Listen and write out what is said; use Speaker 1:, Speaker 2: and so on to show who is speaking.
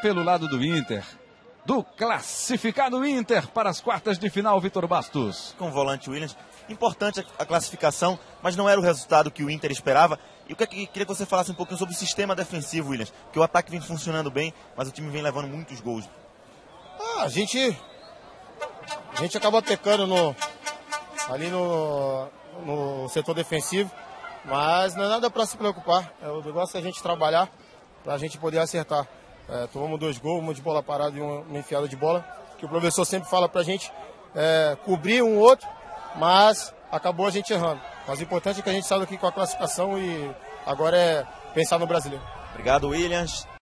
Speaker 1: pelo lado do Inter. Do classificado Inter para as quartas de final, Vitor Bastos.
Speaker 2: Com o volante Williams. Importante a classificação, mas não era o resultado que o Inter esperava. E o que, é que queria que você falasse um pouquinho sobre o sistema defensivo, Williams? Que o ataque vem funcionando bem, mas o time vem levando muitos gols.
Speaker 3: Ah, a gente. A gente acaba pecando no, ali no, no setor defensivo, mas não é nada para se preocupar. É, o negócio é a gente trabalhar para a gente poder acertar. É, tomamos dois gols, uma de bola parada e uma, enfiada de bola, que o professor sempre fala para a gente é, cobrir um outro, mas acabou a gente errando. Mas o importante é que a gente saiu aqui com a classificação e agora é pensar no brasileiro.
Speaker 2: Obrigado, Williams.